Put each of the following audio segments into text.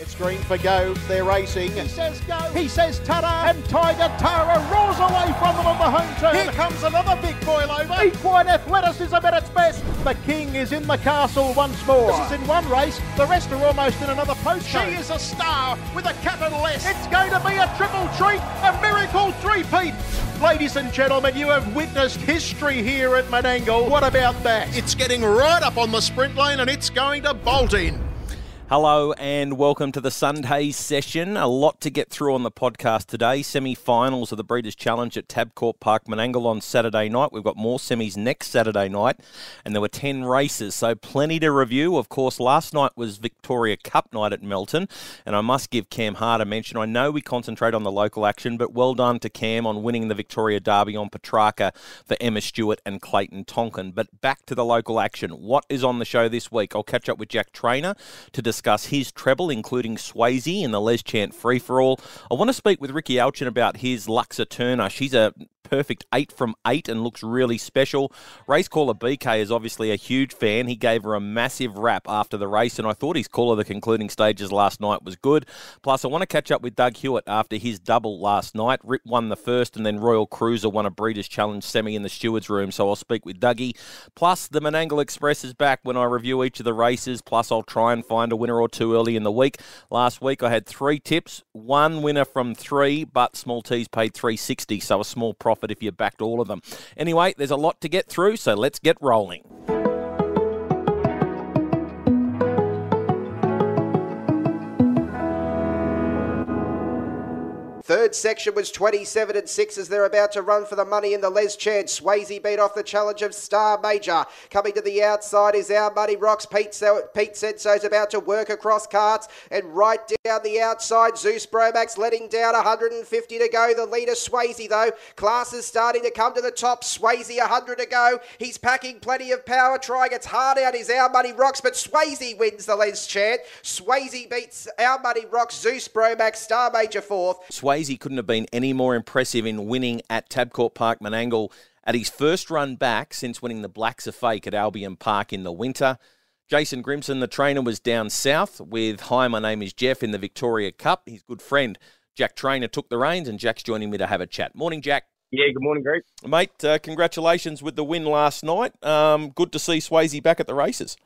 It's green for go. They're racing. He says go. He says ta And Tiger Tara roars away from them on the home turn. Here comes another big boil over. Equine athleticism at its best. The king is in the castle once more. This is in one race. The rest are almost in another post. She is a star with a capital S. It's going to be a triple treat, a miracle three-peat. Ladies and gentlemen, you have witnessed history here at Menangle. What about that? It's getting right up on the sprint lane and it's going to bolt in. Hello and welcome to the Sunday session. A lot to get through on the podcast today. Semi finals of the Breeders' Challenge at Tabcorp Park Menangle on Saturday night. We've got more semis next Saturday night, and there were 10 races, so plenty to review. Of course, last night was Victoria Cup night at Melton, and I must give Cam Hart a mention. I know we concentrate on the local action, but well done to Cam on winning the Victoria Derby on Petrarca for Emma Stewart and Clayton Tonkin. But back to the local action. What is on the show this week? I'll catch up with Jack Trainor to discuss discuss his treble, including Swayze in the Les Chant Free For All. I want to speak with Rickie Alchin about his Lux Aterna. She's a perfect eight from eight and looks really special. Race caller BK is obviously a huge fan. He gave her a massive rap after the race, and I thought his call of the concluding stages last night was good. Plus, I want to catch up with Doug Hewitt after his double last night. Rip won the first, and then Royal Cruiser won a Breeders' Challenge semi in the stewards' room, so I'll speak with Dougie. Plus, the Menangle Express is back when I review each of the races. Plus, I'll try and find a winner or two early in the week. Last week, I had three tips, one winner from three, but Small T's paid 360, so a small profit profit if you backed all of them. Anyway, there's a lot to get through, so let's get rolling. Third section was 27 and 6 as they're about to run for the money in the Les Chance. Swayze beat off the challenge of Star Major. Coming to the outside is Our Money Rocks. Pete, so, Pete Senso's about to work across carts and right down the outside. Zeus Bromax letting down 150 to go. The leader Swayze though. Class is starting to come to the top. Swayze 100 to go. He's packing plenty of power. Trying its hard out is Our Money Rocks, but Swayze wins the Les Chant. Swayze beats Our Money Rocks. Zeus Bromax, Star Major fourth. Swayze Swayze couldn't have been any more impressive in winning at Tabcorp Park Menangle at his first run back since winning the Blacks A Fake at Albion Park in the winter. Jason Grimson, the trainer, was down south with Hi, my name is Jeff in the Victoria Cup. His good friend Jack Trainor took the reins, and Jack's joining me to have a chat. Morning, Jack. Yeah, good morning, Greg. Mate, uh, congratulations with the win last night. Um, good to see Swayze back at the races.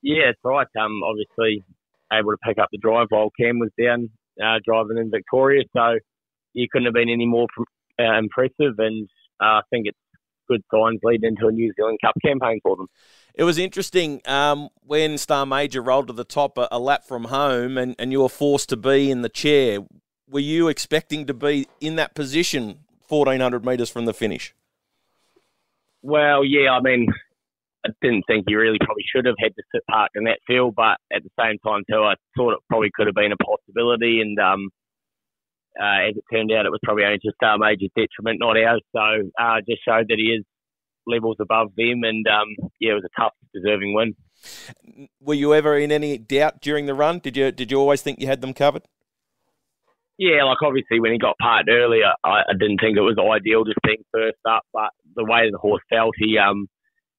Yeah, it's right. Um, obviously able to pick up the drive while Cam was down uh, driving in Victoria. So you couldn't have been any more uh, impressive, and uh, I think it's good signs leading into a New Zealand Cup campaign for them. It was interesting um, when Star Major rolled to the top a, a, lap from home, and, and you were forced to be in the chair. Were you expecting to be in that position 1,400 metres from the finish? Well, yeah, I mean, I didn't think he really probably should have had to sit parked in that field, but at the same time too, I thought it probably could have been a possibility. And um, uh, as it turned out, it was probably only just our major detriment, not ours. So uh, just showed that he is levels above them, and um, yeah, it was a tough, deserving win. Were you ever in any doubt during the run? Did you did you always think you had them covered? Yeah, like obviously when he got parked earlier, I, I didn't think it was ideal just being first up, but the way the horse felt, he um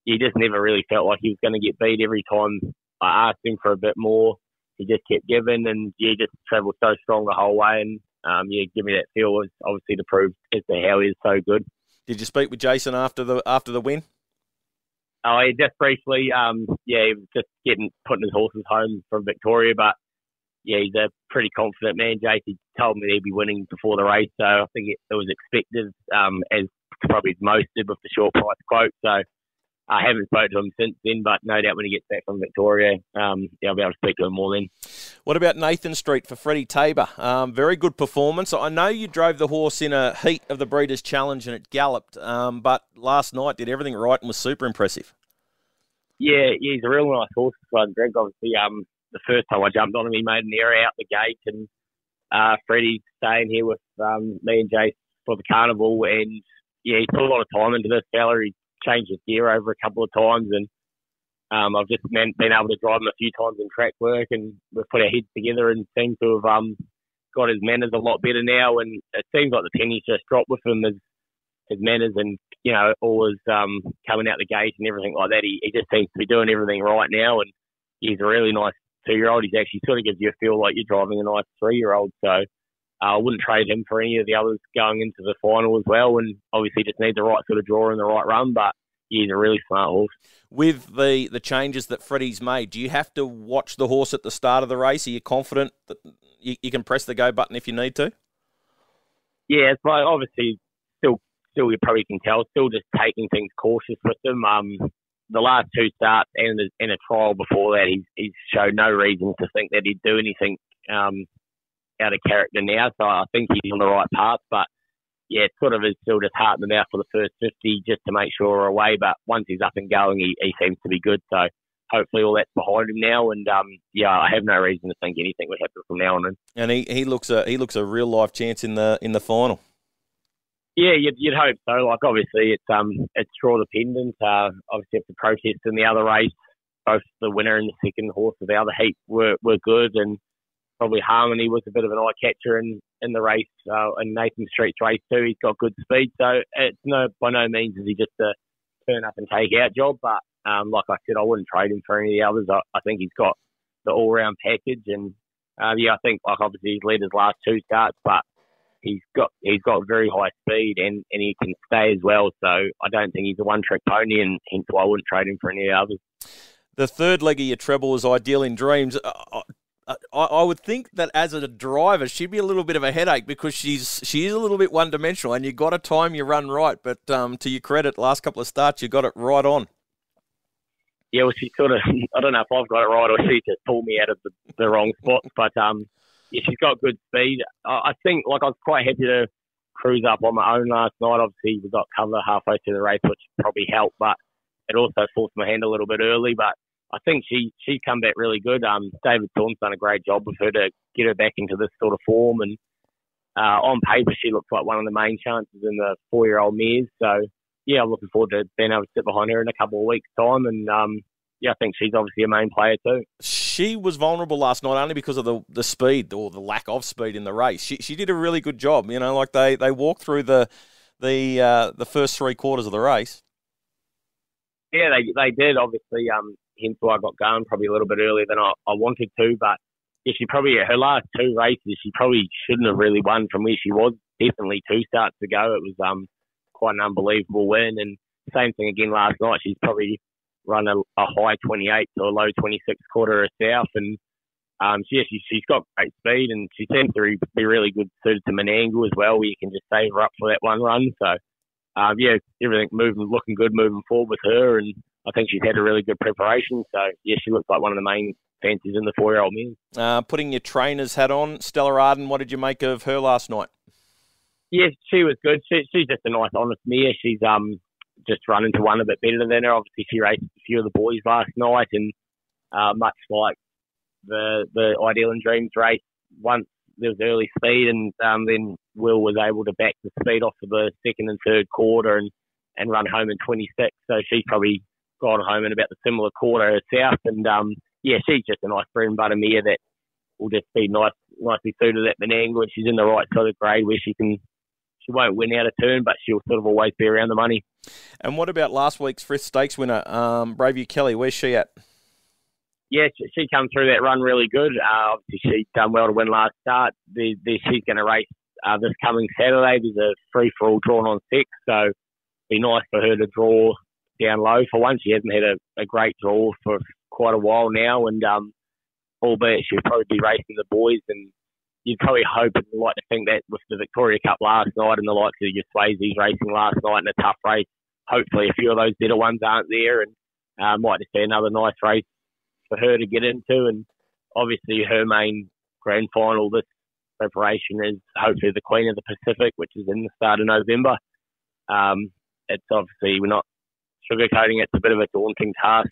he just never really felt like he was going to get beat every time I asked him for a bit more. He just kept giving, and yeah, just travelled so strong the whole way. And um, yeah, give me that feel was obviously to prove as to how he is so good. Did you speak with Jason after the after the win? Oh, yeah, just briefly. Um, yeah, he was just getting putting his horses home from Victoria, but yeah, he's a pretty confident man. Jason told me he'd be winning before the race, so I think it, it was expected, um, as probably most did with the short price quote. So I haven't spoken to him since then, but no doubt when he gets back from Victoria, um, yeah, I'll be able to speak to him more then. What about Nathan Street for Freddie Tabor? Um, very good performance. I know you drove the horse in a heat of the Breeders' Challenge and it galloped, um, but last night did everything right and was super impressive. Yeah, yeah he's a real nice horse. Greg, obviously, um, the first time I jumped on him, he made an error out the gate, and uh, Freddie's staying here with um, me and Jace for the carnival, and yeah, he put a lot of time into this fella. He changed his gear over a couple of times, and um, I've just been, been able to drive him a few times in track work, and we've put our heads together and seem to have um, got his manners a lot better now. And it seems like the pennies just dropped with him as his manners and you know always um, coming out the gate and everything like that. He, he just seems to be doing everything right now, and he's a really nice two year old. He's actually sort of gives you a feel like you're driving a nice three year old. So uh, I wouldn't trade him for any of the others going into the final as well. And obviously just need the right sort of draw and the right run, but he's a really smart horse. With the the changes that Freddie's made, do you have to watch the horse at the start of the race? Are you confident that you, you can press the go button if you need to? Yeah, it's like obviously still still you probably can tell still just taking things cautious with them. Um, the last two starts and in a trial before that, he's, he's showed no reason to think that he'd do anything um, out of character now. So I think he's on the right path. But yeah, it sort of is still just heartening out for the first 50 just to make sure we're away. But once he's up and going, he, he seems to be good. So hopefully all that's behind him now. And um, yeah, I have no reason to think anything would happen from now on. And he, he looks a he looks a real life chance in the in the final. Yeah, you'd, you'd hope so. Like obviously, it's um it's draw dependent. Uh, obviously, if the protest in the other race, both the winner and the second horse of the other heat were were good, and probably Harmony was a bit of an eye catcher in in the race. Uh, and Nathan Street's race too, he's got good speed. So it's no by no means is he just a turn up and take out job. But um, like I said, I wouldn't trade him for any of the others. I, I think he's got the all round package, and uh, yeah, I think like obviously he's led his last two starts, but he's got he's got very high speed and, and he can stay as well. So I don't think he's a one trick pony, and hence why I wouldn't trade him for any others. The third leg of your treble is ideal in dreams. Uh, uh, I, I, would think that as a driver, she'd be a little bit of a headache because she's she is a little bit one dimensional, and you've got to time your run right. But um, to your credit, last couple of starts, you got it right on. Yeah, well, she sort of I don't know if I've got it right or she just pulled me out of the, the wrong spot, but um, yeah, she's got good speed. I think, like, I was quite happy to cruise up on my own last night. Obviously, we got cover halfway through the race, which probably helped, but it also forced my hand a little bit early. But I think she she come back really good. Um, David Thorne's done a great job with her to get her back into this sort of form, and uh, on paper she looks like one of the main chances in the four year old mares. So yeah, I'm looking forward to being able to sit behind her in a couple of weeks' time, and um, yeah, I think she's obviously a main player too. She was vulnerable last night only because of the, the speed or the lack of speed in the race. She, she did a really good job. You know, like they, they walked through the the uh, the first three quarters of the race. Yeah, they they did. Obviously, um, hence why I got going probably a little bit earlier than I, I wanted to. But yeah, she probably her last two races she probably shouldn't have really won from where she was. Definitely two starts ago, it was um quite an unbelievable win. And same thing again last night. She's probably run a, a high 28 to a low 26 quarter herself. And um, she, she, she's got great speed and she seems to be really good suited to Menangle as well, where you can just save her up for that one run. So, um, yeah, everything moving, looking good moving forward with her. And I think she's had a really good preparation. So, yeah, she looks like one of the main fancies in the four year old men. Uh, putting your trainer's hat on, Stella Arden, what did you make of her last night? Yeah, she was good. She, she's just a nice, honest mare. She's um just run into one a bit better than her. Obviously, she raced a few of the boys last night, and uh, much like the the Ideal and Dreams race, once there was early speed, and um, then Will was able to back the speed off of the second and third quarter and and run home in 26. So she's probably gone home in about the similar quarter herself, and um, yeah, she's just a nice bread and butter mare that will just be nice, nicely suited at Menangle, and she's in the right sort of grade where she can she won't win out of turn, but she'll sort of always be around the money. And what about last week's Frith Stakes winner, um, Braeview Kelly? Where's she at? Yeah, she, she come through that run really good. Uh, obviously, she done well to win last start. The, the, she's going to race uh, this coming Saturday. There's a free for all drawn on six, so be nice for her to draw down low for once. She hasn't had a, a great draw for quite a while now, and um, albeit she'll probably be racing the boys and you'd probably hope and like to think that with the Victoria Cup last night and the likes of your Swayze's racing last night in a tough race, hopefully a few of those better ones aren't there and uh, might just be another nice race for her to get into. And obviously her main grand final this preparation is hopefully the Queen of the Pacific, which is in the start of November. Um, it's obviously, we're not sugarcoating, it's a bit of a daunting task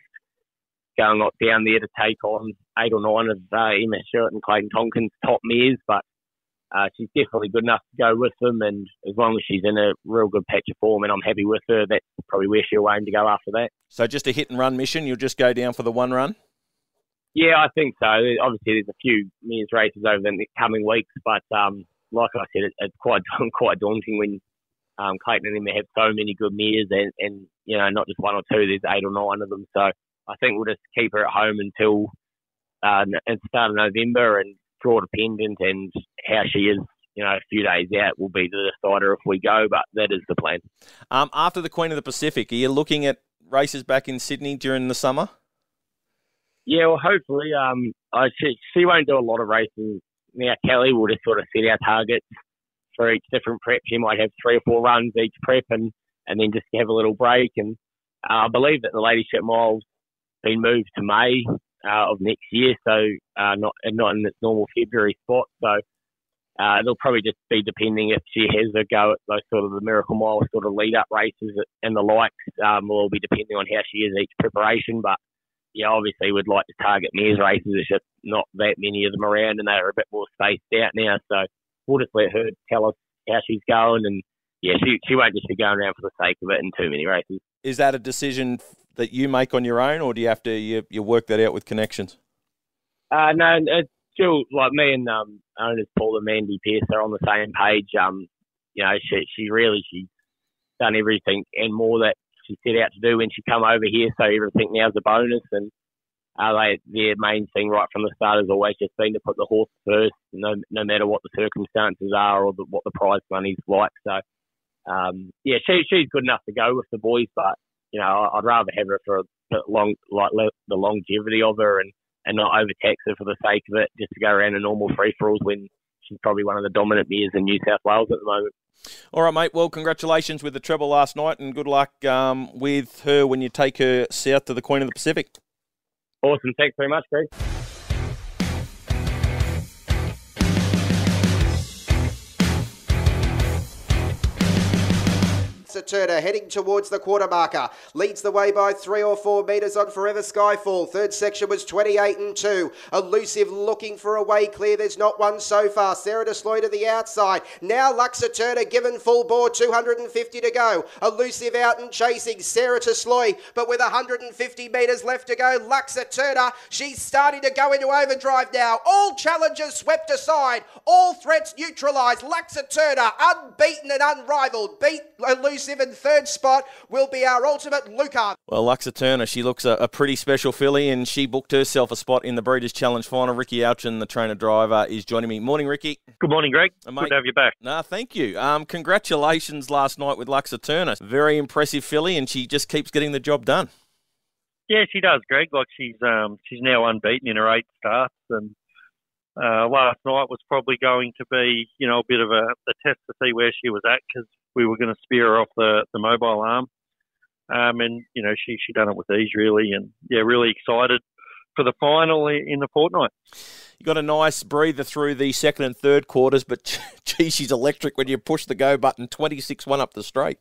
going down there to take on eight or nine of uh, Emma Stewart and Clayton Tonkin's top mares, but uh, she's definitely good enough to go with them. And as long as she's in a real good patch of form and I'm happy with her, that's probably where she'll aim to go after that. So just a hit and run mission, you'll just go down for the one run? Yeah, I think so. Obviously, there's a few mares races over the coming weeks, but um, like I said, it, it's quite quite daunting when um, Clayton and Emma have so many good mares, and, and you know, not just one or two. There's eight or nine of them. So I think we'll just keep her at home until uh, the start of November and draw dependent and how she is you know, a few days out will be the decider if we go, but that is the plan. Um, after the Queen of the Pacific, are you looking at races back in Sydney during the summer? Yeah, well, hopefully. Um, I she, she won't do a lot of races now. Kelly will just sort of set our targets for each different prep. She might have three or four runs each prep, and and then just have a little break. And uh, I believe that the Ladyship Mile's been moved to May uh, of next year, so uh, not not in its normal February spot. So uh, it'll probably just be depending if she has a go at those sort of the Miracle Mile sort of lead up races and the likes. Um, will be depending on how she is each preparation. But yeah, obviously we'd like to target mares races. There's just not that many of them around, and they're a bit more spaced out now. So we'll just let her tell us how she's going, and yeah, she she won't just be going around for the sake of it in too many races. Is that a decision that you make on your own, or do you have to you, you work that out with connections? Uh, no, it's still like me and um, owners Paul and Mandy Pierce are on the same page. Um, you know, she she really she's done everything and more that she set out to do when she come over here. So everything now's a bonus, and uh, they, their main thing right from the start has always just been to put the horse first, no no matter what the circumstances are or the, what the prize money's like. So um, yeah, she she's good enough to go with the boys, but you know I'd rather have her for a long like the longevity of her and and not overtax her for the sake of it, just to go around a normal free for alls when she's probably one of the dominant mares in New South Wales at the moment. All right, mate. Well, congratulations with the treble last night, and good luck um, with her when you take her south to the Queen of the Pacific. Awesome. Thanks very much, Greg. Turner heading towards the quarter marker. Leads the way by three or four metres on Forever Skyfall. Third section was 28 and 2. Elusive looking for a way clear. There's not one so far. Sarah Desloy to the outside. Now Lux Aterna given full bore. 250 to go. Elusive out and chasing. Sarah Desloy, but with 150 metres left to go. Lux Aterna, she's starting to go into overdrive now. All challenges swept aside. All threats neutralised. Lux Aterna, unbeaten and unrivaled. Beat Elusive in third spot will be our ultimate Luca. Well, Lux Aterna, she looks a, a, pretty special filly, and she booked herself a spot in the Breeders' Challenge final. Rickie Alchin, the trainer driver, is joining me. Morning, Rickie. Good morning, Greg. Uh, mate, Good to have you back. Nah, thank you. Um, congratulations last night with Lux Aterna. Very impressive filly, and she just keeps getting the job done. Yeah, she does, Greg. Like she's um, she's now unbeaten in her eight starts, and uh, last night was probably going to be, you know, a bit of a, a test to see where she was at because we were going to spear her off the, the mobile arm. Um, and, you know, she, she done it with ease, really. And, yeah, really excited for the final in the fortnight. You got a nice breather through the second and third quarters, but gee, she's electric when you push the go button, 26 1 up the straight.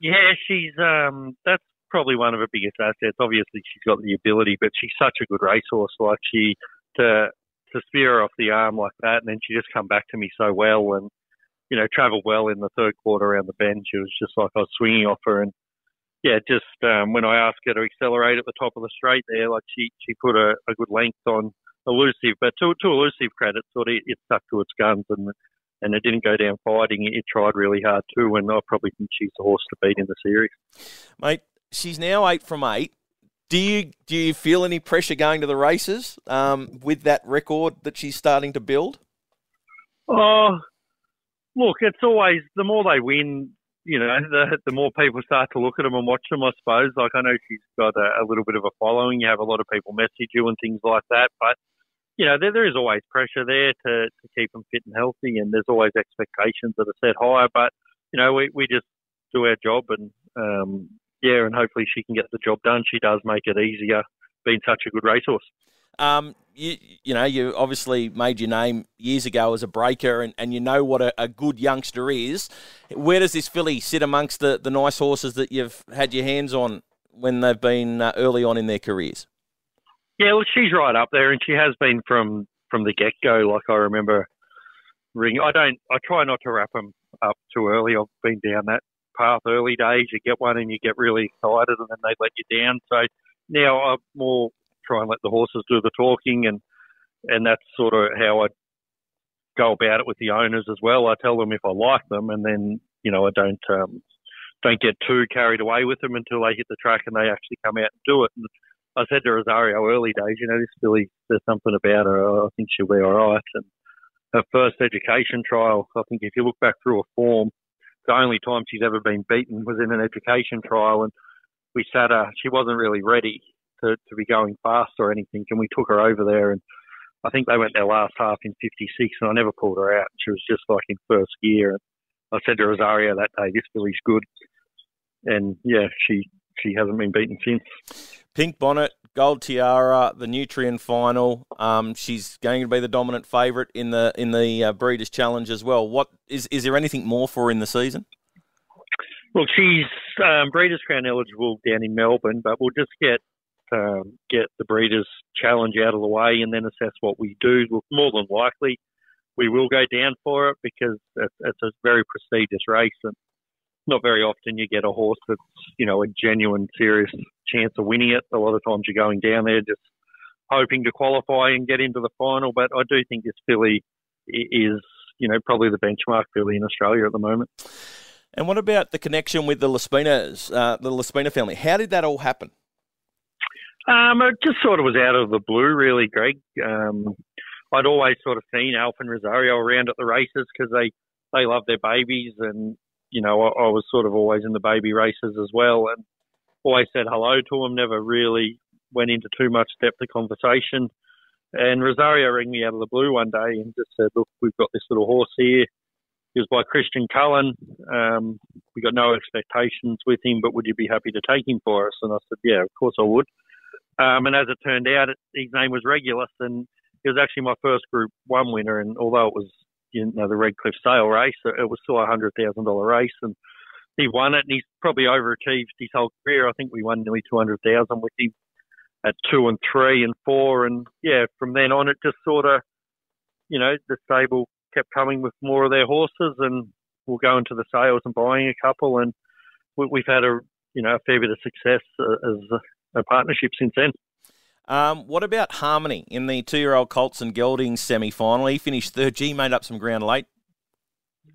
Yeah, she's um, that's probably one of her biggest assets. Obviously, she's got the ability, but she's such a good racehorse. Like she to to spear her off the arm like that, and then she just come back to me so well, and you know, travelled well in the third quarter around the bend. She was just like I was swinging off her, and yeah, just um, when I asked her to accelerate at the top of the straight there, like she she put a, a good length on elusive, but to to elusive credit, sort of it stuck to its guns and and it didn't go down fighting. It tried really hard too, and I probably think she's the horse to beat in the series. Mate, she's now eight from eight. Do you do you feel any pressure going to the races um, with that record that she's starting to build? Oh, look, it's always the more they win, you know, the the more people start to look at them and watch them. I suppose. Like I know she's got a, a little bit of a following. You have a lot of people message you and things like that, but you know, there, there is always pressure there to, to keep them fit and healthy, and there's always expectations that are set higher. But you know, we we just do our job, and um, yeah, and hopefully she can get the job done. She does make it easier being such a good racehorse. Um, you, you know, you obviously made your name years ago as a breaker, and, and you know what a, a good youngster is. Where does this filly sit amongst the, the nice horses that you've had your hands on when they've been uh, early on in their careers? Yeah, well, she's right up there, and she has been from from the get go. Like I remember ring. I don't. I try not to wrap them up too early. I've been down that path early days. You get one and you get really excited, and then they let you down. So now I'm more try and let the horses do the talking, and and that's sort of how I go about it with the owners as well. I tell them if I like them, and then you know I don't um, don't get too carried away with them until they hit the track and they actually come out and do it. And I said to Rosario early days, you know, this filly, there's something about her. I think she'll be all right. And her first education trial, I think if you look back through her form, the only time she's ever been beaten was in an education trial. And we sat her, she wasn't really ready to, to be going fast or anything. And we took her over there and I think they went their last half in 56 and I never pulled her out. She was just like in first gear. And I said to Rosario that day, this filly's good. And yeah, she, she hasn't been beaten since. Pink Bonnet, Gold Tiara, the Nutrien final. Um, she's going to be the dominant favourite in the in the uh, Breeders' Challenge as well. What is is there anything more for her in the season? Well, she's um, Breeders' Crown eligible down in Melbourne, but we'll just get um, get the Breeders' Challenge out of the way and then assess what we do. Look, more than likely, we will go down for it because it's, a very prestigious race and not very often you get a horse that's you know a genuine, serious chance of winning it. A lot of times you're going down there just hoping to qualify and get into the final. But I do think this filly is you know probably the benchmark filly in Australia at the moment. And what about the connection with the Laspinas, uh, the Laspina family? How did that all happen? Um, it just sort of was out of the blue, really, Greg. Um, I'd always sort of seen Alf and Rosario around at the races because they, they love their babies and you know, I, I was sort of always in the baby races as well, and always said hello to them, Never really went into too much depth of conversation. And Rosario rang me out of the blue one day and just said, "Look, we've got this little horse here. He was by Christian Cullen. Um, we got no expectations with him, but would you be happy to take him for us?" And I said, "Yeah, of course I would." Um, and as it turned out, it, his name was Regulus, and he was actually my first Group One winner. And although it was you know the Redcliffe Sale race. It was still a hundred thousand dollar race, and he won it. And he's probably overachieved his whole career. I think we won nearly two hundred thousand with him at two and three and four, and yeah, from then on it just sort of, you know, the stable kept coming with more of their horses, and we'll go into the sales and buying a couple, and we, have had a you know a fair bit of success uh, as a partnership since then. Um, what about Harmony in the two-year-old Colts and Geldings semi-final? He finished third. G made up some ground late.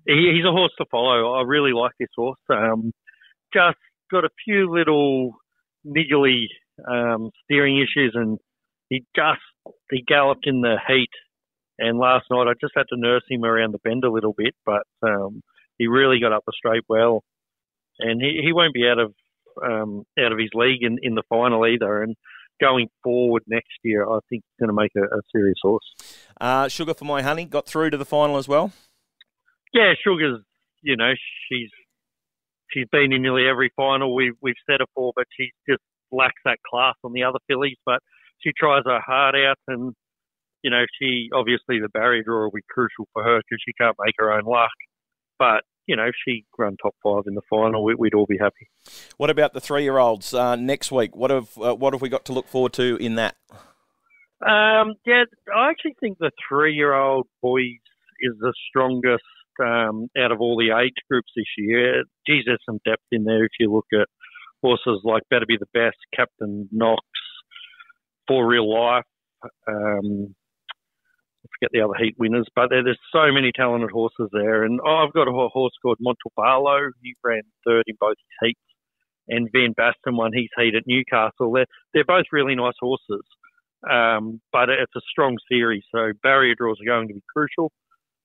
He, he's a horse to follow. I really like this horse. Um, just got a few little niggly um, steering issues, and he just he galloped in the heat. And last night, I just had to nurse him around the bend a little bit, but um, he really got up the straight well, and he, he won't be out of um, out of his league in, in the final either. And going forward next year, I think he's going to make a, a serious horse. Uh, Sugar for my honey got through to the final as well. Yeah, Sugar's you know she's she's been in nearly every final we've we've set her for, but she just lacks that class on the other fillies. But she tries her heart out, and you know she obviously the barrier draw will be crucial for her because she can't make her own luck. But you know, if she run top five in the final, we, would all be happy. What about the three-year-olds uh, next week? What have uh, what have we got to look forward to in that? Um, yeah, I actually think the three-year-old boys is the strongest um, out of all the age groups this year. Geez, there's some depth in there if you look at horses like Better Be the Best, Captain Knox, For Real Life. Um, Forget the other heat winners, but there, there's so many talented horses there. And oh, I've got a horse called Montalbano. He ran third in both his heats, and Van Basten won his heat at Newcastle. They're they're both really nice horses, um, but it's a strong series. So barrier draws are going to be crucial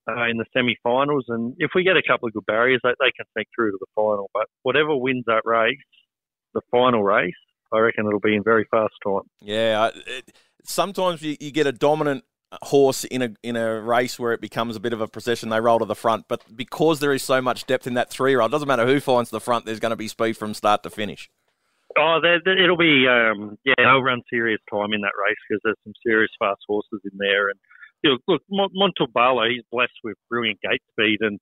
uh, in the semi-finals. And if we get a couple of good barriers, they, they can sneak through to the final. But whatever wins that race, the final race, I reckon it'll be in very fast time. Yeah. It, sometimes you, you get a dominant horse in a in a race where it becomes a bit of a procession, they roll to the front. But because there is so much depth in that three year old, doesn't matter who finds the front, there's going to be speed from start to finish. Oh, there, there, it'll be um, yeah, they'll run serious time in that race because there's some serious fast horses in there. And you know, look, Montalbano, he's blessed with brilliant gate speed, and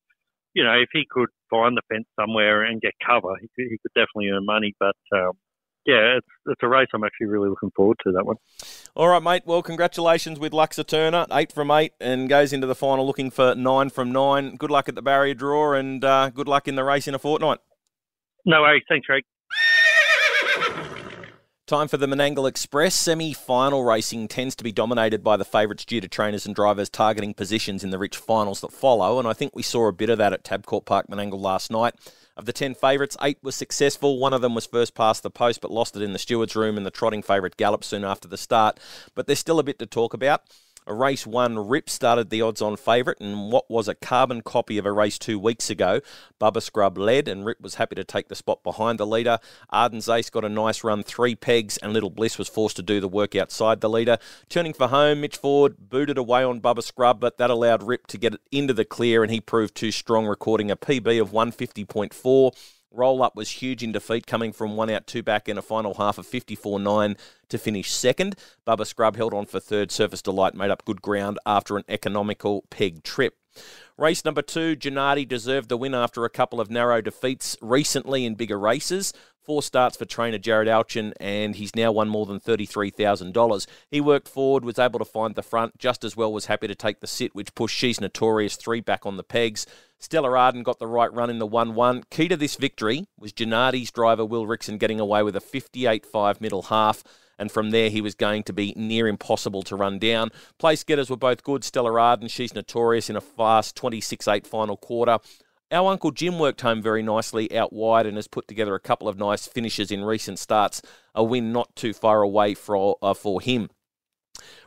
you know if he could find the fence somewhere and get cover, he could, he could definitely earn money. But um, yeah, it's, it's a race I'm actually really looking forward to, that one. All right, mate. Well, congratulations with Lux Aterna, eight from eight, and goes into the final looking for nine from nine. Good luck at the barrier draw, and uh, good luck in the race in a fortnight. No worries. Thanks, Rick. Time for the Menangle Express. Semi final racing tends to be dominated by the favourites due to trainers and drivers targeting positions in the rich finals that follow. And I think we saw a bit of that at Tabcorp Park Menangle last night. Of the 10 favourites, eight were successful. One of them was first past the post but lost it in the steward's room, and the trotting favourite galloped soon after the start. But there's still a bit to talk about. A race one, Rip started the odds on favourite, and what was a carbon copy of a race two weeks ago. Bubba Scrub led, and Rip was happy to take the spot behind the leader. Arden's Ace got a nice run, three pegs, and Little Bliss was forced to do the work outside the leader. Turning for home, Mitch Ford booted away on Bubba Scrub, but that allowed Rip to get it into the clear, and he proved too strong, recording a PB of 150.4. Roll up was huge in defeat, coming from one out, two back in a final half of 54 9 to finish second. Bubba Scrub held on for third. Surface Delight made up good ground after an economical peg trip. Race number two, Gennady deserved the win after a couple of narrow defeats recently in bigger races. Four starts for trainer Jared Alchin, and he's now won more than $33,000. He worked forward, was able to find the front, just as well was happy to take the sit, which pushed She's Notorious three back on the pegs. Stella Arden got the right run in the 1 1. Key to this victory was Gennady's driver Will Rixon getting away with a 58 5 middle half and from there he was going to be near impossible to run down. Place getters were both good. Stella Arden, she's notorious in a fast 26 8 final quarter. Our Uncle Jim worked home very nicely out wide and has put together a couple of nice finishes in recent starts. A win not too far away for, uh, for him.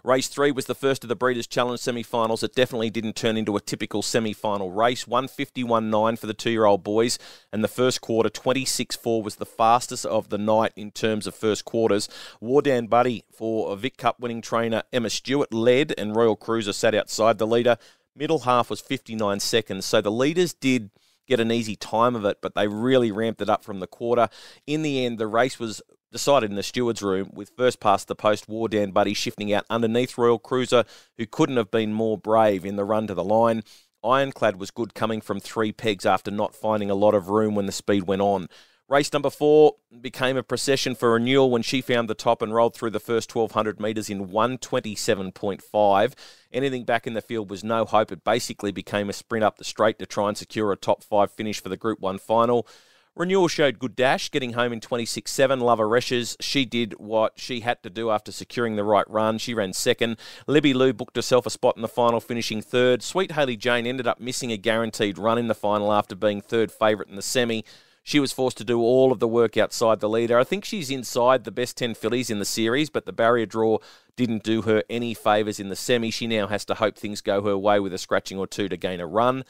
Race three was the first of the Breeders' Challenge semi finals. It definitely didn't turn into a typical semi final race. 151 9 for the two year old boys, and the first quarter 26 4 was the fastest of the night in terms of first quarters. Wardan Buddy for a Vic Cup winning trainer Emma Stewart led, and Royal Cruiser sat outside the leader. Middle half was 59 seconds. So the leaders did get an easy time of it, but they really ramped it up from the quarter. In the end, the race was decided in the steward's room with first past the post Wardan Buddy shifting out underneath Royal Cruiser, who couldn't have been more brave in the run to the line. Ironclad was good coming from three pegs after not finding a lot of room when the speed went on. Race number four became a procession for renewal when she found the top and rolled through the first 1200 metres in 127.5. Anything back in the field was no hope. It basically became a sprint up the straight to try and secure a top five finish for the Group 1 final. Renewal showed good dash, getting home in 26-7. Lover Reshes, she did what she had to do after securing the right run. She ran second. Libby Lou booked herself a spot in the final, finishing third. Sweet Haley Jane ended up missing a guaranteed run in the final after being third favourite in the semi. She was forced to do all of the work outside the leader. I think she's inside the best 10 fillies in the series, but the barrier draw didn't do her any favours in the semi. She now has to hope things go her way with a scratching or two to gain a run.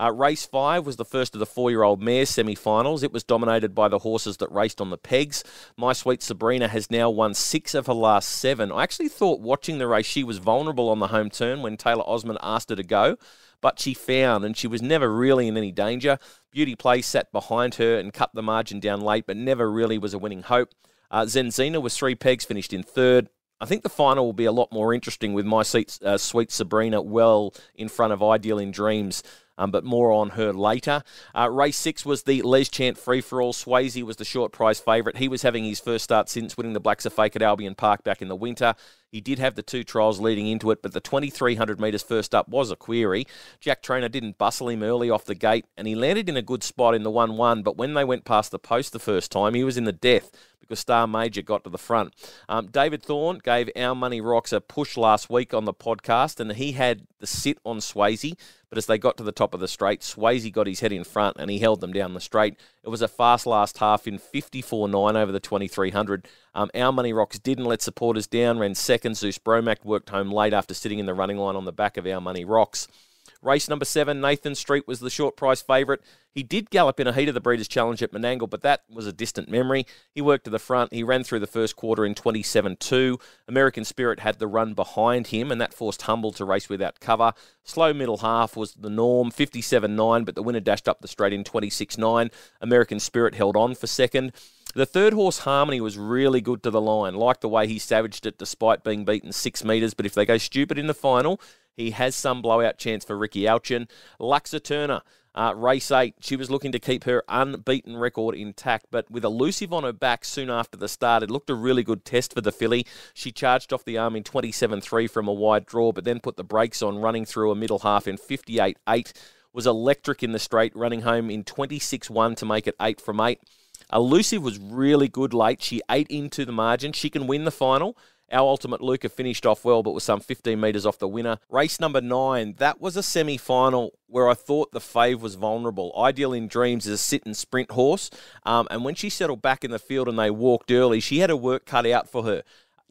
Uh, race five was the first of the four year old mare semi finals. It was dominated by the horses that raced on the pegs. My Sweet Sabrina has now won six of her last seven. I actually thought watching the race she was vulnerable on the home turn when Taylor Osmond asked her to go but she found and she was never really in any danger. Beauty Place sat behind her and cut the margin down late, but never really was a winning hope. Uh, Zenzina was three pegs, finished in third. I think the final will be a lot more interesting with my seat, uh, sweet Sabrina well in front of Ideal in Dreams um, but more on her later. Uh, race six was the Les Chant free for all. Swayze was the short prize favourite. He was having his first start since winning the Blacks A Fake at Albion Park back in the winter. He did have the two trials leading into it, but the 2300 metres first up was a query. Jack Trainor didn't bustle him early off the gate, and he landed in a good spot in the 1 1, but when they went past the post the first time, he was in the death because Star Major got to the front. Um, David Thorne gave Our Money Rocks a push last week on the podcast, and he had the sit on Swayze. But as they got to the top of the straight, Swayze got his head in front and he held them down the straight. It was a fast last half in 54 9 over the 2300. Um, Our Money Rocks didn't let supporters down, ran second. Zeus Bromac worked home late after sitting in the running line on the back of Our Money Rocks. Race number seven, Nathan Street was the short price favourite. He did gallop in a heat of the Breeders' Challenge at Menangle, but that was a distant memory. He worked to the front. He ran through the first quarter in 27 2. American Spirit had the run behind him, and that forced Humble to race without cover. Slow middle half was the norm, 57 9, but the winner dashed up the straight in 26 9. American Spirit held on for second. The third horse, Harmony, was really good to the line. Like the way he savaged it despite being beaten six metres. But if they go stupid in the final, he has some blowout chance for Rickie Alchin. Lux Aterna. Uh, race eight, she was looking to keep her unbeaten record intact, but with elusive on her back soon after the start, it looked a really good test for the filly. She charged off the arm in 27 3 from a wide draw, but then put the brakes on, running through a middle half in 58 8. Was electric in the straight, running home in 26 1 to make it 8 from 8. Elusive was really good late. She ate into the margin. She can win the final Our ultimate Luca finished off well, but was some 15 metres off the winner. Race number nine, that was a semi final where I thought the fave was vulnerable. Ideal in Dreams is a sit and sprint horse. Um, and when she settled back in the field and they walked early, she had her work cut out for her.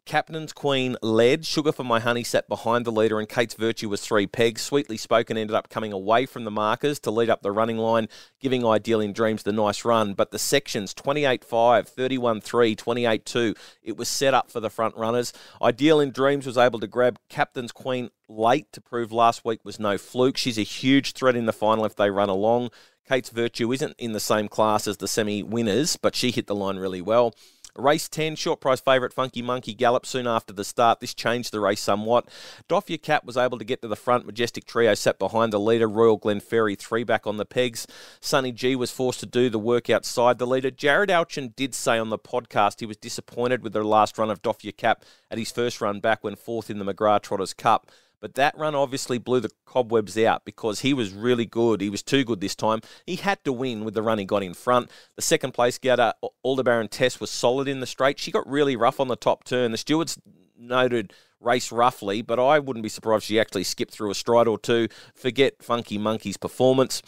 Captain's Queen led. Sugar for My Honey sat behind the leader, and Kate's Virtue was three pegs. Sweetly Spoken ended up coming away from the markers to lead up the running line, giving Ideal in Dreams the nice run. But the sections 28 5, 31 3, 28 2, it was set up for the front runners. Ideal in Dreams was able to grab Captain's Queen late to prove last week was no fluke. She's a huge threat in the final if they run along. Kate's Virtue isn't in the same class as the semi winners, but she hit the line really well. Race 10, short price favourite Funky Monkey Gallop soon after the start. This changed the race somewhat. Doff Your Cap was able to get to the front. Majestic Trio sat behind the leader. Royal Glen Ferry, three back on the pegs. Sunny G was forced to do the work outside the leader. Jared Alchin did say on the podcast he was disappointed with the last run of Doff Your Cap at his first run back when fourth in the McGrath Trotters Cup. But that run obviously blew the cobwebs out because he was really good. He was too good this time. He had to win with the run he got in front. The second place getter, Aldebaran Tess, was solid in the straight. She got really rough on the top turn. The stewards noted race roughly, but I wouldn't be surprised if she actually skipped through a stride or two. Forget Funky Monkey's performance.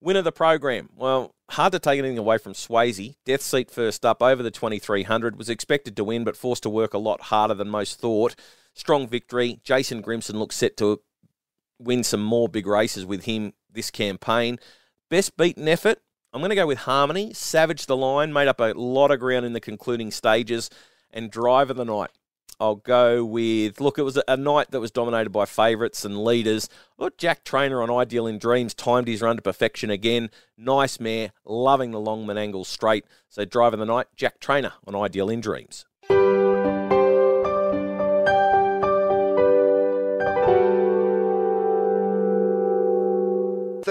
Win of the program. Well, hard to take anything away from Swayze. Death Seat first up over the 2300 was expected to win, but forced to work a lot harder than most thought strong victory. Jason Grimson looks set to win some more big races with him this campaign. Best beaten effort. I'm going to go with Harmony. Savage the line, made up a lot of ground in the concluding stages, and Drive of the Night. I'll go with look. It was a night that was dominated by favourites and leaders. Look, Jack Trainor on Ideal in Dreams timed his run to perfection again. Nice mare, loving the long Menangle straight. So driving the night, Jack Trainor on Ideal in Dreams.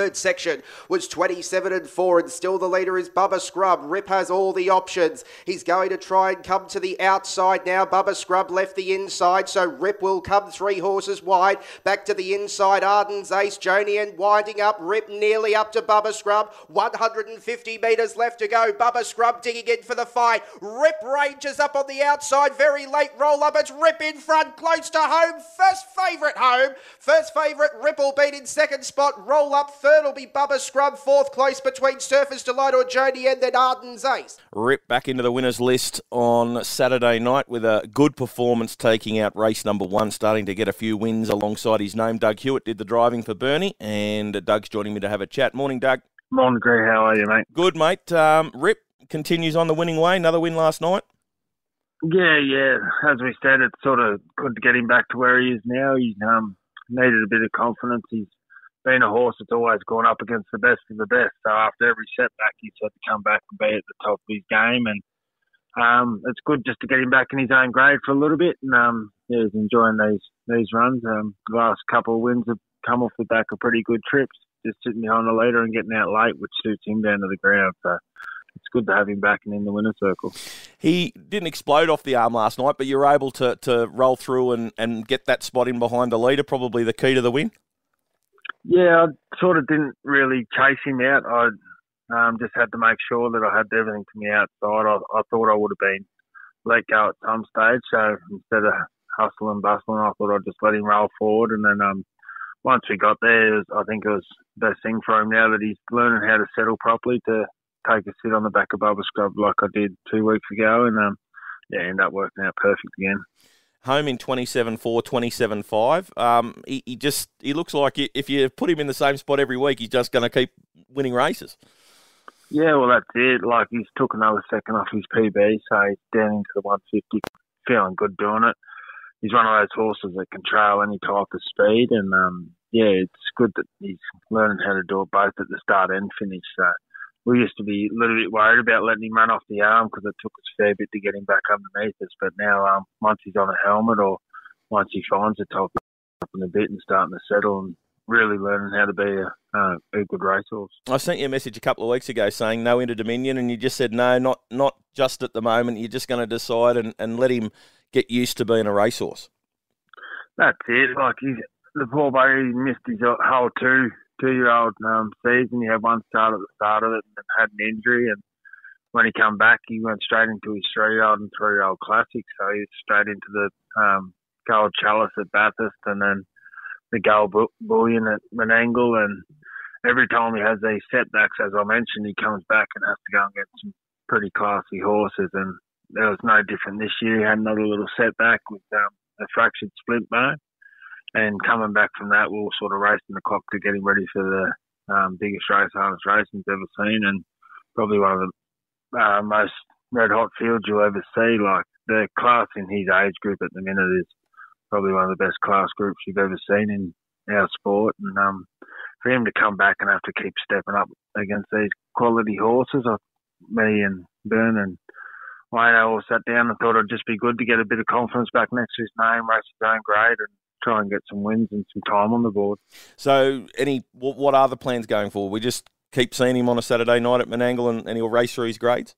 Third section was 27 and 4, and still the leader is Bubba Scrub. Rip has all the options. He's going to try and come to the outside now. Bubba Scrub left the inside, so Rip will come three horses wide. Back to the inside, Arden's Ace, Joni, and winding up. Rip nearly up to Bubba Scrub. 150 metres left to go. Bubba Scrub digging in for the fight. Rip ranges up on the outside, very late roll up. It's Rip in front, close to home. First favourite home. First favourite, Ripple beat in second spot. Roll up will be Bubba Scrub. Fourth close between Surface Delight or Jody and then Arden's Ace. Rip back into the winners list on Saturday night with a good performance taking out race number one, starting to get a few wins alongside his name. Doug Hewitt did the driving for Bernie, and Doug's joining me to have a chat. Morning, Doug. Morning, Greg. How are you, mate? Good, mate. Um, Rip continues on the winning way. Another win last night. Yeah, yeah. As we said, it's sort of good to get him back to where he is now. He um, needed a bit of confidence. He's being a horse that's always gone up against the best of the best. So after every setback, he's had to come back and be at the top of his game. And um, it's good just to get him back in his own grade for a little bit. And um, yeah, he's enjoying these these runs. Um, the last couple of wins have come off the back of pretty good trips, just sitting behind the leader and getting out late, which suits him down to the ground. So it's good to have him back and in the winner's circle. He didn't explode off the arm last night, but you were able to, to roll through and, and get that spot in behind the leader, probably the key to the win. Yeah, I sort of didn't really chase him out. I um, just had to make sure that I had everything to me outside. I, I thought I would have been let go at some stage. So instead of hustling and bustling, I thought I'd just let him roll forward. And then um, once we got there, was, I think it was the best thing for him now that he's learning how to settle properly to take a sit on the back of Bubba Scrub like I did two weeks ago. And um, yeah, end up working out perfect again home in 27-4, 27-5. Um, he, he, just he looks like if you put him in the same spot every week, he's just going to keep winning races. Yeah, well, that's it. Like he's took another second off his PB, so he's down into the 150, feeling good doing it. He's one of those horses that can trail any type of speed, and um, yeah, it's good that he's learning how to do it both at the start and finish. So we used to be a little bit worried about letting him run off the arm because it took us a fair bit to get him back underneath us. But now, um, once he's on a helmet or once he finds the top up in a bit and starting to settle and really learning how to be a, uh, a good racehorse. I sent you a message a couple of weeks ago saying no Inter Dominion, and you just said no, not not just at the moment. You're just going to decide and, and let him get used to being a racehorse. That's it. Like he's the poor boy, he missed his whole two two year old um, season. He had one start at the start of it and had an injury, and when he come back, he went straight into his three-year-old and three-year-old classic. So he's straight into the um, gold chalice at Bathurst, and then the gold bullion at Menangle. And every time he has these setbacks, as I mentioned, he comes back and has to go and get some pretty classy horses. And there was no different this year. He had another little setback with um, a fractured splint bone. And coming back from that, we were sort of racing the clock to getting ready for the um, biggest race harness racing's ever seen, and probably one of the uh, most red hot fields you'll ever see. Like the class in his age group at the minute is probably one of the best class groups you've ever seen in our sport. And um, for him to come back and have to keep stepping up against these quality horses, I, me and Byrne and Wayne all sat down and thought it'd just be good to get a bit of confidence back next to his name, race his own grade, and try and get some wins and some time on the board. So, any what are the plans going forward? We just keep seeing him on a Saturday night at Menangle and, and he'll race through his grades?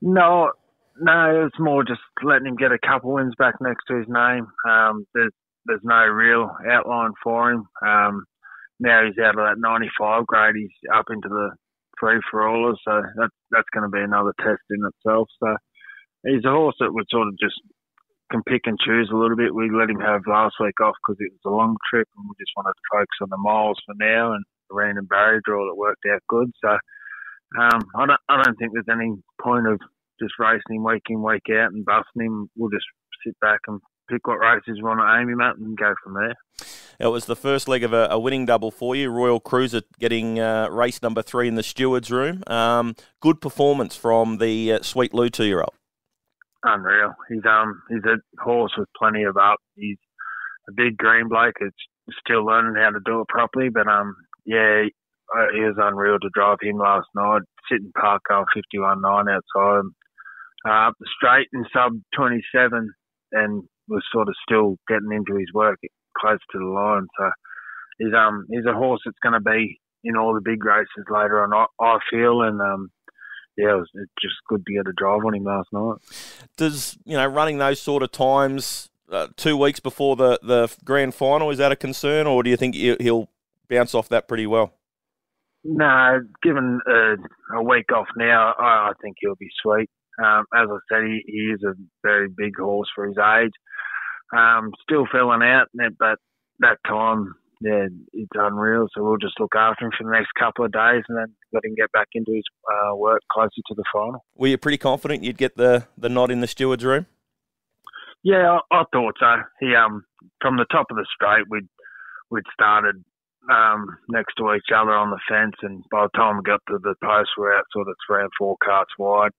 No, no, it's more just letting him get a couple wins back next to his name. Um, there's there's no real outline for him. Um, now he's out of that 95 grade. He's up into the free for allers, so that's that's going to be another test in itself. So he's a horse that would sort of just can pick and choose a little bit. We let him have last week off because it was a long trip, and we just wanted to focus on the miles for now. And the random barrier draw that worked out good. So um, I don't I don't think there's any point of just racing him week in week out and busting him. We'll just sit back and pick what races we want to aim him at and go from there. It was the first leg of a, a winning double for you. Royal Cruiser getting uh, race number three in the stewards room. Um, good performance from the uh, Sweet Lou two year old. Unreal. He's um he's a horse with plenty of up. He's a big green bloke. It's still learning how to do it properly, but um yeah, it was unreal to drive him last night. Sitting park going 51 9 outside him, uh, up the straight in sub 27, and was sort of still getting into his work close to the line. So he's um he's a horse that's going to be in all the big races later on. I, I feel, and um yeah, it was just good to get a drive on him last night. Does you know running those sort of times uh, two weeks before the the grand final is that a concern, or do you think he'll bounce off that pretty well? No, given a, a week off now, I, I, think he'll be sweet. Um, as I said, he, he, is a very big horse for his age. Um, still filling out, but that time, yeah, it's unreal. So we'll just look after him for the next couple of days and then let him get back into his uh, work closer to the final. Were you pretty confident you'd get the, the nod in the stewards room? Yeah, I, I thought so. He um from the top of the straight, we'd we'd started um, next to each other on the fence, and by the time we got to the post, we are out sort of three and four carts wide.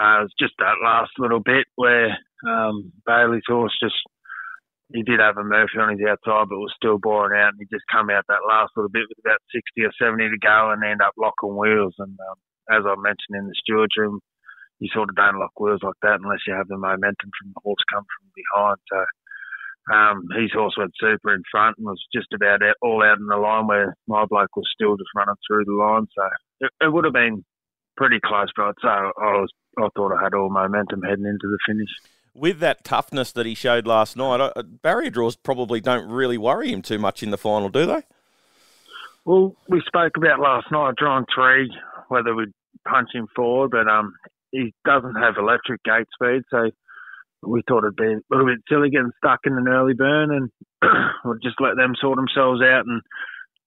Uh, it was just that last little bit where um, Bailey's horse just he did have a Murphy on his outside, but was still boring out, and he just come out that last little bit with about 60 or 70 to go, and end up locking wheels. And um, as I mentioned in the stewards room, you sort of don't lock wheels like that unless you have the momentum from the horse come from behind. So um, his horse went super in front and was just about out, all out in the line where my bloke was still just running through the line. So it, it would have been pretty close, but I'd say I, was, I thought I had all momentum heading into the finish. With that toughness that he showed last night, uh, barrier draws probably don't really worry him too much in the final, do they? Well, we spoke about last night, drawing three, whether we'd punch him forward, but um, he doesn't have electric gate speed, so we thought it'd be a little bit silly getting stuck in an early burn and we'll just let them sort themselves out. And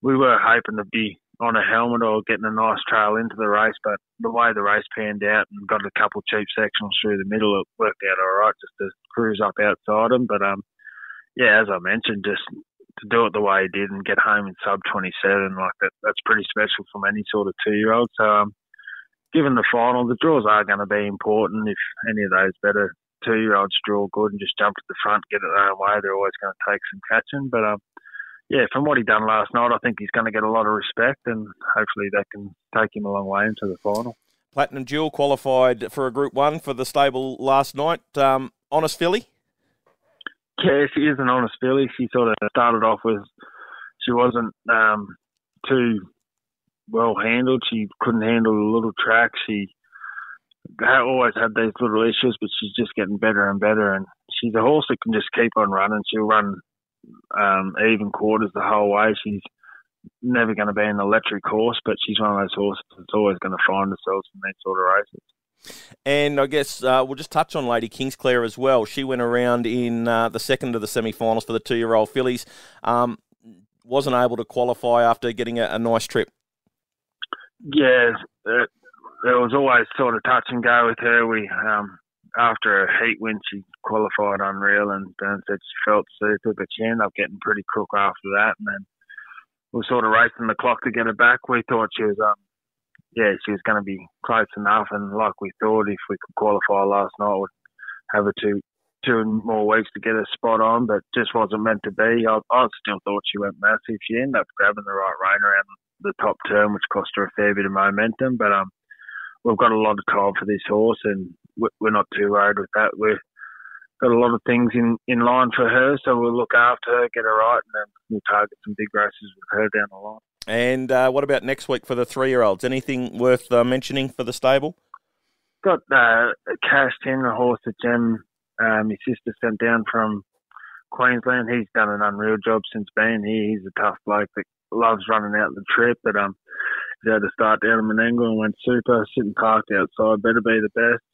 we were hoping to be on a helmet or getting a nice trail into the race, but the way the race panned out and got a couple of cheap sections through the middle, it worked out all right just to cruise up outside them. But um, yeah, as I mentioned, just to do it the way he did and get home in sub 27, like that, that's pretty special from any sort of two year old. So, um, given the final, the draws are going to be important. If any of those better two year olds draw good and just jump to the front, get it their own way, they're always going to take some catching. But um, yeah, from what he done last night, I think he's going to get a lot of respect, and hopefully that can take him a long way into the final. Platinum Jewel qualified for a Group One for the stable last night. Um, honest filly. Yeah, she is an honest filly. She sort of started off with she wasn't um, too well handled. She couldn't handle the little track. She always had these little issues, but she's just getting better and better. And she's a horse that can just keep on running. She'll run um, even quarters the whole way. She's never going to be an electric horse, but she's one of those horses that's always going to find herself in these sort of races. And I guess uh, we'll just touch on Lady Kingsclair as well. She went around in uh, the second of the semi-finals for the two-year-old fillies. Um, wasn't able to qualify after getting a, a nice trip. Yeah, it, it, was always sort of touch and go with her. We um, after a heat win, she qualified unreal, and Bern said she felt super, but she ended up getting pretty crook after that, and then we were sort of racing the clock to get her back. We thought she was, um, yeah, she was going to be close enough, and like we thought, if we could qualify last night, we'd have her two two more weeks to get her spot on, but just wasn't meant to be. I, I still thought she went massive. She ended up grabbing the right rein around the top turn, which cost her a fair bit of momentum, but um, we've got a lot of time for this horse, and we're not too worried with that. We've got a lot of things in, in line for her, so we'll look after her, get her right, and then we'll target some big races with her down the line. And uh, what about next week for the three year olds? Anything worth uh, mentioning for the stable? Got uh, Cash Ten, a horse that Jem, um, his sister sent down from Queensland. He's done an unreal job since being here. He's a tough bloke that loves running out the trip, but um, he had to start down in Menangle and went super, sitting parked outside. Better be the best.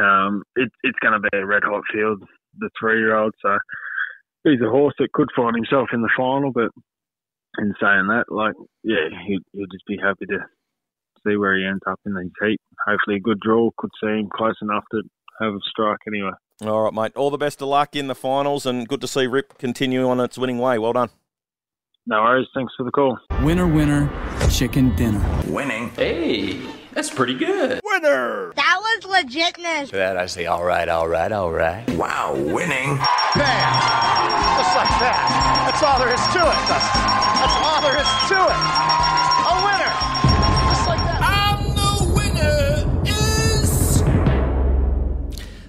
Um, it, it's going to be a red hot field, the three year old. So he's a horse that could find himself in the final, but in saying that, like, yeah, he'd, he'd just be happy to see where he ends up in the heat. Hopefully, a good draw could see him close enough to have a strike anyway. All right, mate. All the best of luck in the finals, and good to see Rip continue on its winning way. Well done. No worries. Thanks for the call. Winner, winner, chicken dinner. Winning. Hey. That's pretty good. Winner! That was legitness. that, I say, all right, all right, all right. Wow, winning. Bam! Just like that. That's all there is to it, Dustin. That's all there is to it. A winner. Just like that. I'm the winner is...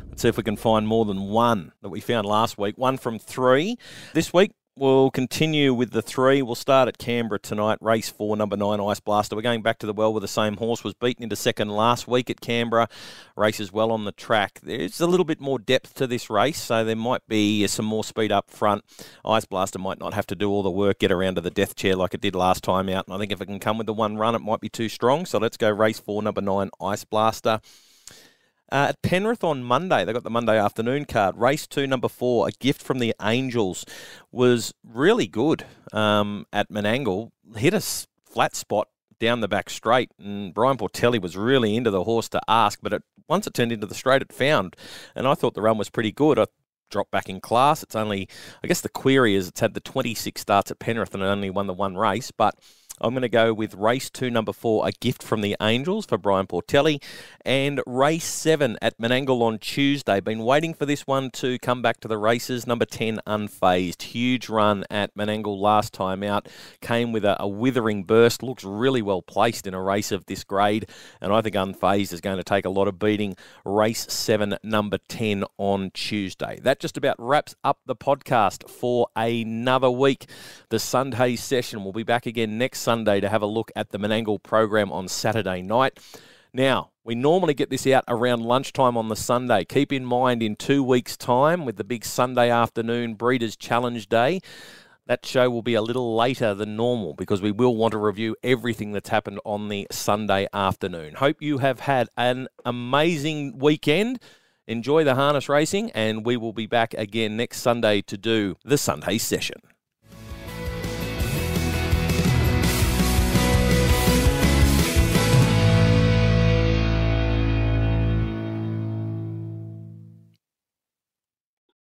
Let's see if we can find more than one that we found last week. One from three. This week, We'll continue with the three. We'll start at Canberra tonight. Race four, number nine, Ice Blaster. We're going back to the well with the same horse. Was beaten into second last week at Canberra. Races well on the track. There's a little bit more depth to this race, so there might be some more speed up front. Ice Blaster might not have to do all the work, get around to the death chair like it did last time out. And I think if it can come with the one run, it might be too strong. So let's go race four, number nine, Ice Blaster. Uh, at Penrith on Monday, they got the Monday afternoon card. Race two, number four, a gift from the Angels, was really good um, at Menangle. Hit a flat spot down the back straight, and Brian Portelli was really into the horse to ask, but it, once it turned into the straight, it found. And I thought the run was pretty good. I dropped back in class. It's only, I guess the query is it's had the 26 starts at Penrith and it only won the one race, but I'm going to go with race two, number four, a gift from the Angels for Brian Portelli, and race seven at Menangle on Tuesday. Been waiting for this one to come back to the races. Number 10, Unfazed. Huge run at Menangle last time out. Came with a, a withering burst. Looks really well placed in a race of this grade, and I think Unfazed is going to take a lot of beating. Race seven, number 10 on Tuesday. That just about wraps up the podcast for another week. The Sunday session will be back again next Sunday to have a look at the Menangle program on Saturday night. Now, we normally get this out around lunchtime on the Sunday. Keep in mind, in two weeks' time, with the big Sunday afternoon Breeders' Challenge Day, that show will be a little later than normal because we will want to review everything that's happened on the Sunday afternoon. Hope you have had an amazing weekend. Enjoy the harness racing, and we will be back again next Sunday to do the Sunday session.